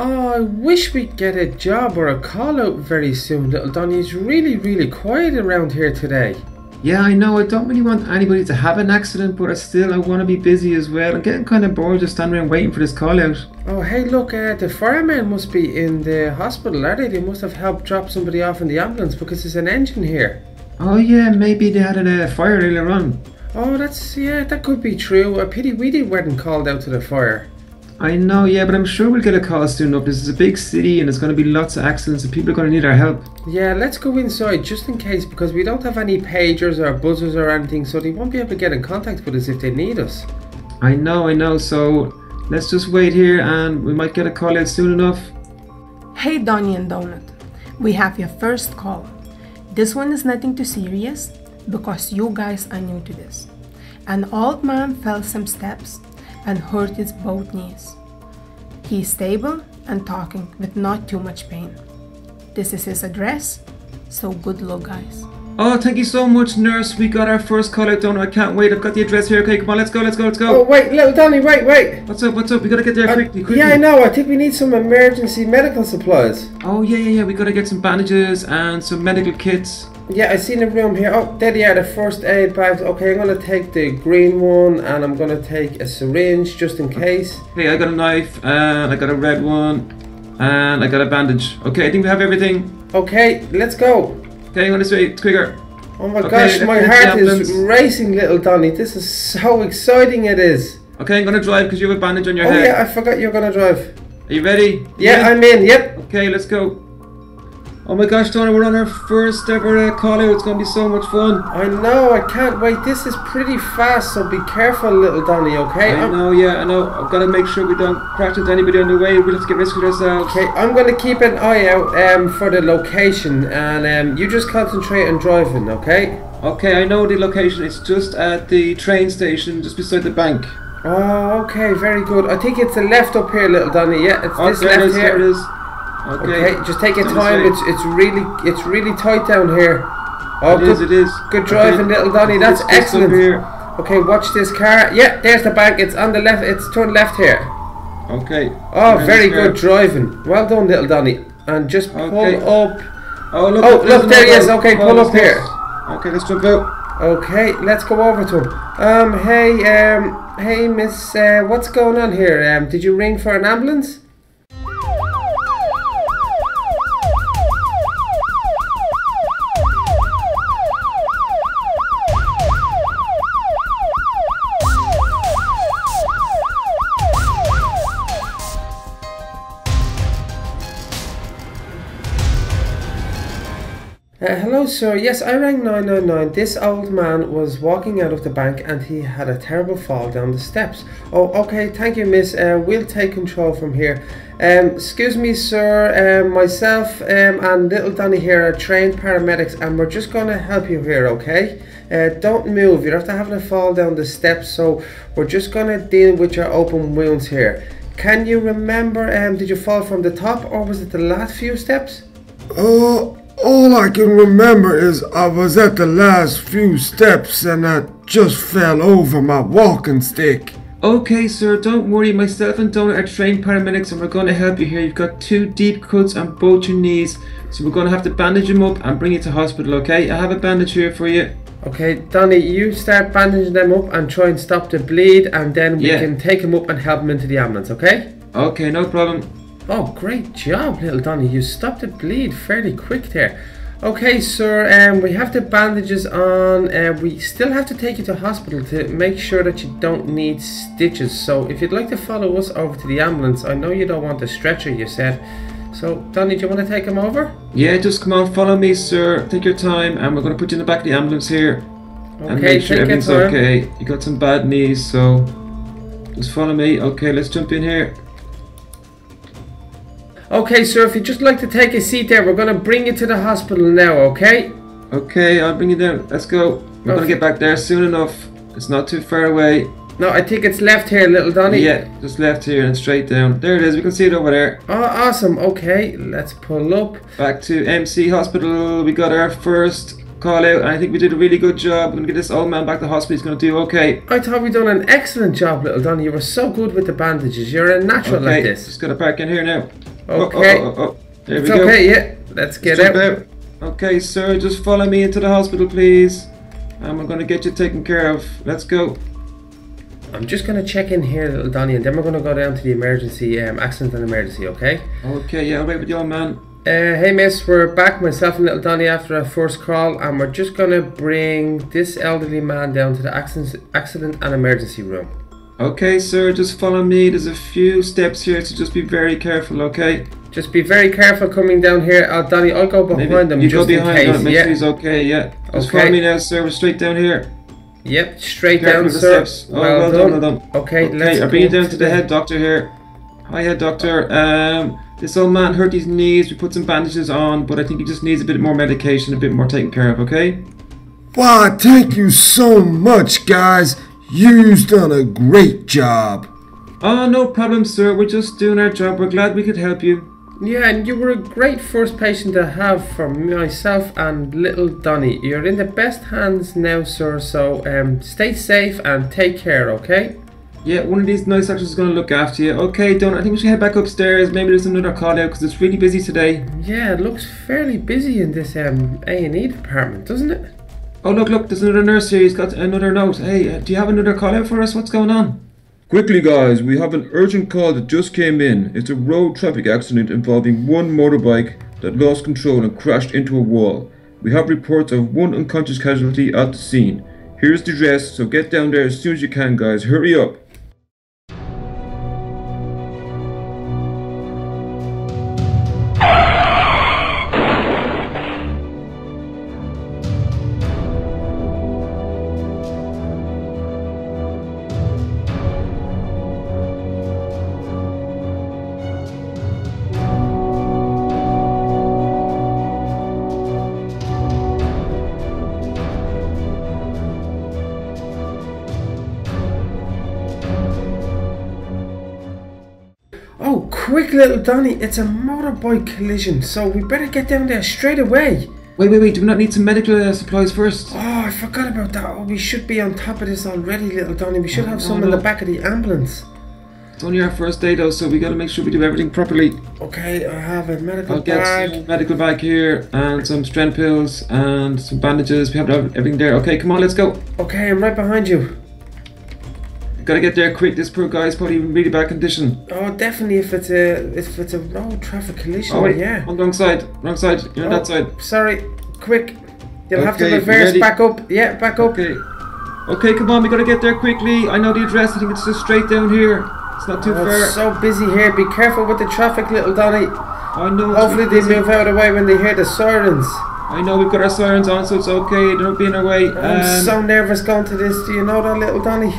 Oh, I wish we'd get a job or a call out very soon, little Donny. It's really, really quiet around here today. Yeah, I know. I don't really want anybody to have an accident, but I still I want to be busy as well. I'm getting kind of bored just standing around waiting for this call out. Oh, hey, look, uh, the firemen must be in the hospital, are they? They must have helped drop somebody off in the ambulance because there's an engine here. Oh yeah, maybe they had a uh, fire earlier on. Oh, that's, yeah, that could be true. A pity we didn't weren't called out to the fire. I know, yeah, but I'm sure we'll get a call soon enough. This is a big city and there's going to be lots of accidents and people are going to need our help. Yeah, let's go inside just in case because we don't have any pagers or buzzers or anything, so they won't be able to get in contact with us if they need us. I know, I know, so let's just wait here and we might get a call out soon enough. Hey Donny and Donut, we have your first call. This one is nothing too serious because you guys are new to this. An old man fell some steps and hurt his both knees. He is stable and talking with not too much pain. This is his address, so good luck, guys. Oh, thank you so much, nurse. We got our first call out, don't I can't wait. I've got the address here. Okay, come on, let's go, let's go, let's go. Oh, go. wait, little Donny, wait, wait. What's up, what's up? We gotta get there Uh, quickly, quickly. yeah, I know. I think we need some emergency medical supplies. Oh, yeah, yeah, yeah. We gotta get some bandages and some medical kits. Yeah, I seen a room here. Oh, there they are, the first aid bags. Okay, I'm gonna take the green one and I'm gonna take a syringe just in case. Hey, I got a knife and I got a red one and I got a bandage. Okay, I think we have everything. Okay, let's go. Okay, I'm on this way, it's quicker. Oh my Okay, gosh, my heart is racing, little Donny. This is so exciting, it is. Okay, I'm gonna drive because you have a bandage on your Oh head. yeah, I forgot you're gonna drive. Are you ready? Yeah, I'm in. Yep. Okay, let's go. Oh my gosh, Tony, we're on our first ever uh, call out. It's gonna be so much fun. I know. I can't wait. This is pretty fast, so be careful, little Donny. Okay. I I'm- know, yeah, I know. I've got to make sure we don't crash into anybody on the way. We'll have to get rescued ourselves. Okay, I'm gonna keep an eye out um, for the location, and um, you just concentrate on driving, okay? Okay, I know the location. It's just at the train station, just beside the bank. Oh, okay, very good. I think it's the left up here, little Donny. Yeah, it's this left is, there it here. is. Okay, just take your this time. It's it's really it's really tight down here. Oh, it good, is, it is. good driving, Okay. little Donny. That's It's excellent. Okay, watch this car. Yeah, there's the bank. It's on the left. It's turned left here. Okay. Oh, very good driving. Well done, little Donny. And just pull Okay. up. Oh, look. Oh, look, there he is. Okay, pull Oh, up this- here. Okay, let's jump out. Okay, let's go over to him. Um, hey, um, hey, Miss, uh, what's going on here? Um, did you ring for an ambulance? Uh, hello, sir. Yes, I rang 999. This old man was walking out of the bank and he had a terrible fall down the steps. Oh, okay. Thank you, miss. Uh, we'll take control from here. Um, excuse me, sir. Um, myself um, and little Donny here are trained paramedics and we're just going to help you here, okay? Uh, don't move. You're after having a fall down the steps, so we're just going to deal with your open wounds here. Can you remember, um, did you fall from the top or was it the last few steps? Uh, all I can remember is I was at the last few steps and I just fell over my walking stick. Okay, sir, don't worry. Myself and Donut are trained paramedics and we're going to help you here. You've got two deep cuts on both your knees, so we're going to have to bandage them up and bring you to hospital, okay? I have a bandage here for you. Okay, Donny, you start bandaging them up and try and stop the bleed, and then we Yeah. can take them up and help them into the ambulance, okay? Okay, no problem. Oh, great job, little Donny. You stopped the bleed fairly quick there. Okay, sir, um, we have the bandages on. Uh, we still have to take you to hospital to make sure that you don't need stitches. So, if you'd like to follow us over to the ambulance, I know you don't want a stretcher, you said. So, Donny, do you want to take him over? Yeah, just come on, follow me, sir. Take your time, and we're going to put you in the back of the ambulance here. and make sure everything's okay. You got some bad knees, so just follow me. Okay, let's jump in here. Okay, sir, if you'd just like to take a seat there, we're going to bring you to the hospital now, okay? Okay, I'll bring you there. Let's go. We're going to get back there soon enough. It's not too far away. No, I think it's left here, little Donny. Yeah, just left here and straight down. There it is. We can see it over there. Oh, awesome. Okay, let's pull up. Back to MC Hospital. We got our first call out, and I think we did a really good job. We're gonna get this old man back to the hospital. He's gonna do okay. I thought we done an excellent job, little Donny. You were so good with the bandages. You're a natural Okay, like this. just gotta park in here now. Okay. Oh, oh, oh, oh. There It's we go. okay, yeah. Let's get Jump out. out. Okay, sir, just follow me into the hospital, please. And we're gonna get you taken care of. Let's go. I'm just gonna check in here, little Donny, and then we're gonna go down to the emergency, um, accident and emergency, okay? Okay, yeah, I'll wait with you, old man. Uh, hey miss, we're back, myself and little Donny after our first call, and we're just gonna bring this elderly man down to the accident, accident and emergency room. Okay, sir, just follow me. There's a few steps here, so just be very careful, okay? Just be very careful coming down here. Uh, Donny, I'll go behind Maybe him you just go behind in him, case. make sure Yeah. he's okay, yeah. Just Okay. follow me now, sir. We're straight down here. Yep, straight Careful down, with the sir. steps. Oh, well, done, well done. Okay, Okay, let's I'll bring you down to the head doctor here. Hi, head doctor. Um, this old man hurt his knees. We put some bandages on, but I think he just needs a bit more medication, a bit more taken care of, okay? Why, thank you so much, guys. You've done a great job. Oh, no problem, sir. We're just doing our job. We're glad we could help you. Yeah, and you were a great first patient to have for myself and little Donny. You're in the best hands now, sir. So um, stay safe and take care, okay? Yeah, one of these nice doctors is going to look after you. Okay, Don, I think we should head back upstairs. Maybe there's another call out because it's really busy today. Yeah, it looks fairly busy in this um A and E department, doesn't it? Oh, look, look, there's another nurse here. He's got another note. Hey, uh, do you have another call out for us? What's going on? Quickly, guys, we have an urgent call that just came in. It's a road traffic accident involving one motorbike that lost control and crashed into a wall. We have reports of one unconscious casualty at the scene. Here's the address, so get down there as soon as you can, guys. Hurry up. Quick, little Donny! It's a motorbike collision, so we better get down there straight away. Wait, wait, wait. Do we not need some medical uh, supplies first? Oh, I forgot about that. Oh, we should be on top of this already, little Donny. We should have Oh, some in the back of the ambulance. It's only our first day, though, so we got to make sure we do everything properly. Okay, I have a medical I'll get bag. some medical bag here and some strength pills and some bandages. We have everything there. Okay, come on, let's go. Okay, I'm right behind you. Gotta get there quick. This poor guy's probably in really bad condition. Oh, definitely. If it's a if it's a road traffic collision, Oh, wait. yeah. On the wrong side. Wrong side. You're on Oh, that side. Sorry, quick. You'll have to reverse back up. Yeah, back up. Okay. Okay, come on. We gotta get there quickly. I know the address. I think it's just straight down here. It's not too Oh, far. it's so busy here. Be careful with the traffic, little Donny. I know. Hopefully they busy. move out of the way when they hear the sirens. I know we've got our sirens on, so it's okay. Don't be in our way. I'm Um, so nervous going to this. Do you know that, little Donny?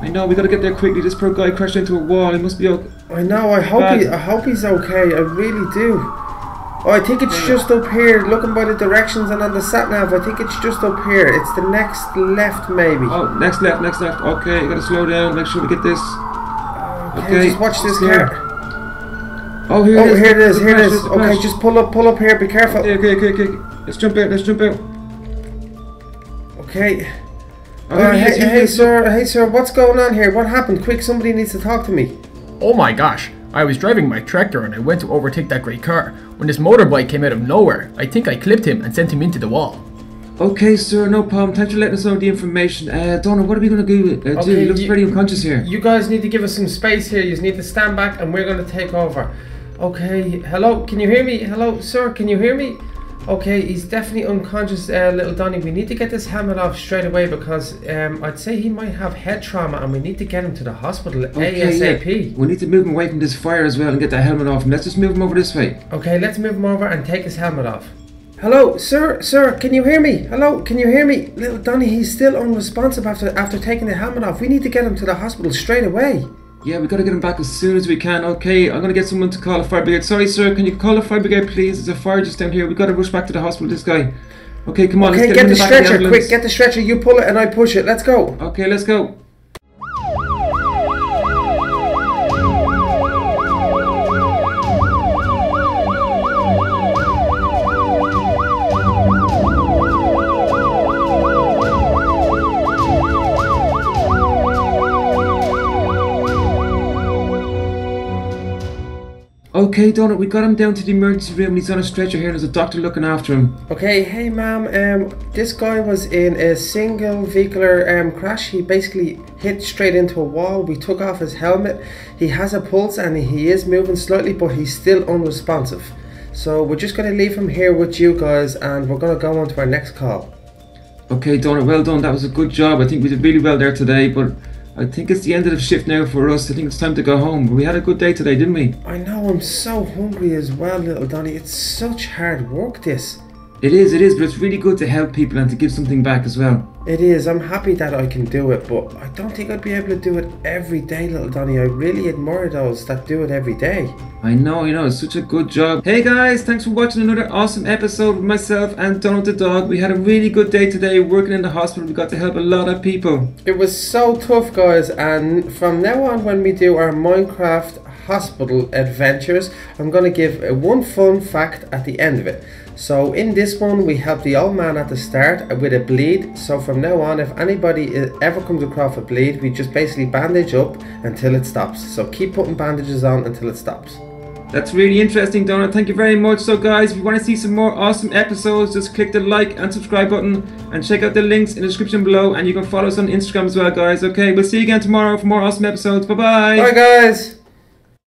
I know we gotta get there quickly. This poor guy crashed into a wall. He must be okay. I know. I hope he. I hope he's okay. I really do. Oh, I think it's Yeah. just up here. Looking by the directions and on the sat nav, I think it's just up here. It's the next left, maybe. Oh, next left, next left. Okay, you gotta slow down. Make sure we get this. okay, okay, just watch this car. Oh, here Oh, it is. here it is. Here it is. Okay, crash. just pull up. Pull up here. Be careful. Okay, okay, okay, okay. Let's jump out. Let's jump out. Okay. Oh, Uh, hey, hey, sir. Hey, sir. What's going on here? What happened? Quick, somebody needs to talk to me. Oh my gosh, I was driving my tractor and I went to overtake that grey car. When this motorbike came out of nowhere, I think I clipped him and sent him into the wall. Okay, sir, no problem. Thanks for letting us know the information. Uh, Donna, what are we gonna do? Uh, do? Okay, He looks you- pretty unconscious here. You guys need to give us some space here. You just need to stand back, and we're going to take over. Okay. Hello. Can you hear me? Hello, sir. Can you hear me? Okay, he's definitely unconscious, uh, little Donny. We need to get this helmet off straight away because um, I'd say he might have head trauma, and we need to get him to the hospital Okay, ASAP. yeah. We need to move him away from this fire as well and get that helmet off. Let's just move him over this way. Okay, let's move him over and take his helmet off. Hello, sir, sir, can you hear me? Hello, can you hear me? Little Donny, he's still unresponsive after after taking the helmet off. We need to get him to the hospital straight away. Yeah, we gotta get him back as soon as we can. Okay, I'm gonna get someone to call a fire brigade. Sorry, sir, can you call a fire brigade, please? There's a fire just down here. We gotta rush back to the hospital. This guy. Okay, come on. Okay, let's get him the in back of the stretcher, ambulance. quick, get the stretcher. You pull it and I push it. Let's go. Okay, let's go. Okay, Donut, we got him down to the emergency room. He's on a stretcher here, and there's a doctor looking after him. Okay, hey ma'am, um, this guy was in a single vehicular um, crash. He basically hit straight into a wall. We took off his helmet. He has a pulse and he is moving slightly, but he's still unresponsive. So we're just going to leave him here with you guys and we're going to go on to our next call. Okay, Donut, well done. That was a good job. I think we did really well there today, but I think it's the end of the shift now for us. I think it's time to go home. We had a good day today, didn't we? I know I'm so hungry as well, little Donny. It's such hard work, this. It is, it is, but it's really good to help people and to give something back as well. It is. I'm happy that I can do it, but I don't think I'd be able to do it every day, little Donny. I really admire those that do it every day. I know, you know, it's such a good job. Hey guys, thanks for watching another awesome episode with myself and Donut the dog. We had a really good day today working in the hospital. We got to help a lot of people. It was so tough, guys, and from now on, when we do our Minecraft hospital adventures, I'm going to give a one fun fact at the end of it. So in this one, we help the old man at the start with a bleed. So from now on, if anybody ever comes across a bleed, we just basically bandage up until it stops. So keep putting bandages on until it stops. That's really interesting, Donald. Thank you very much. So, guys, if you want to see some more awesome episodes, just click the like and subscribe button and check out the links in the description below. And you can follow us on Instagram as well, guys. Okay, we'll see you again tomorrow for more awesome episodes. Bye bye. Bye, guys.